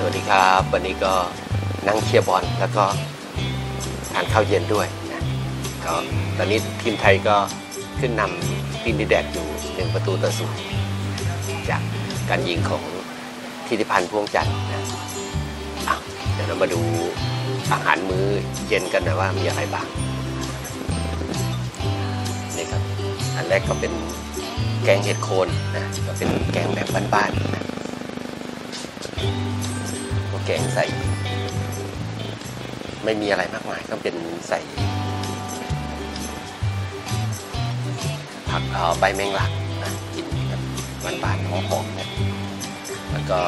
สวัสดีครับ วันนี้ก็นั่งเชียร์บอลแล้วก็ทานข้าวเย็นด้วยนะก็ตอนนี้ทีมไทยก็ขึ้นนำทีมดีแดกอยู่หนึ่งประตูต่อศูนย์จากการยิงของทิติพันธ์พ่วงจันทร์นะเดี๋ยวเรามาดูอาหารมื้อเย็นกันหนะว่ามีอะไรบ้างนี่ครับอันแรกก็เป็นแกงเห็ดโคนนะก็เป็นแกงแบบบ้านๆนะ แกงใส่ ไม่มีอะไรมากมายก็เป็นใส่ผักเอ่อใบแมงลักนะกินแบบบานหอมๆเนี่ยแล้วก็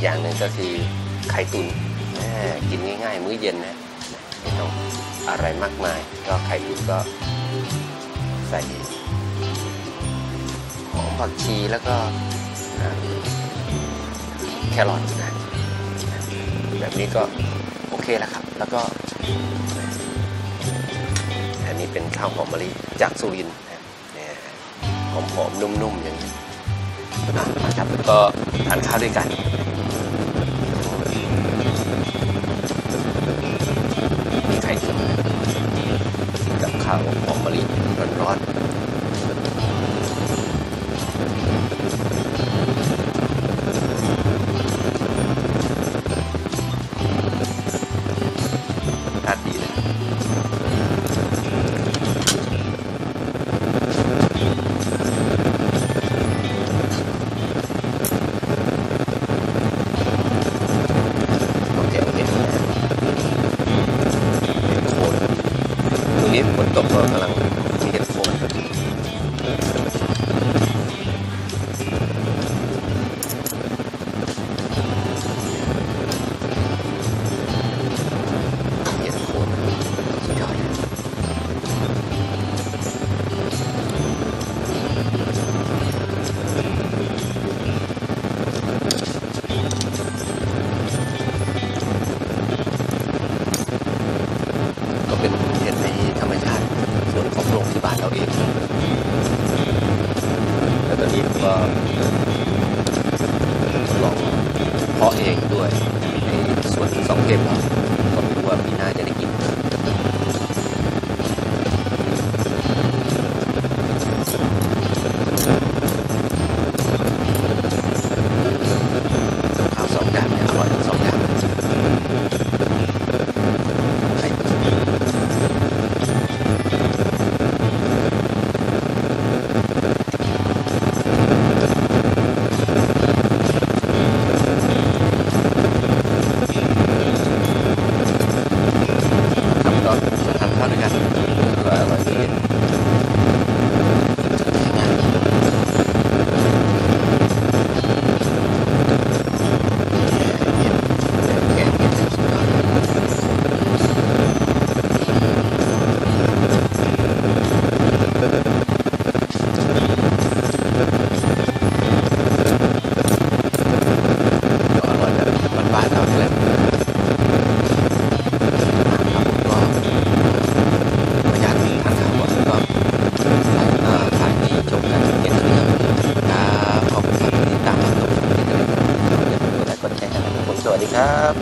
อย่างหนึ่งก็คือไข่ตุนกินง่ายๆ มื้อเย็นนะไม่ต้องอะไรมากมาย ก็ไข่ตุนก็ใส่หอมผักชีแล้วก็อ่าแครอทนะ แบบนี้ก็โอเคแล้วครับ แล้วก็อันนี้เป็นข้าวหอมมะลิจากสุรินทร์นะเนี่ยหอมๆนุ่มๆอย่างนี้นะครับแล้วก็ทานข้าวด้วยกันมีไข่เจียวกินกับข้าวหอมมะลิ ต ของโรงที่บ้านเราเองแล้วตอนนี้ก็ทดลองเพาะเองด้วยในส่วนสองเทพเราก็ไม่รู้ว่าปีหน้าจะได้กิน đã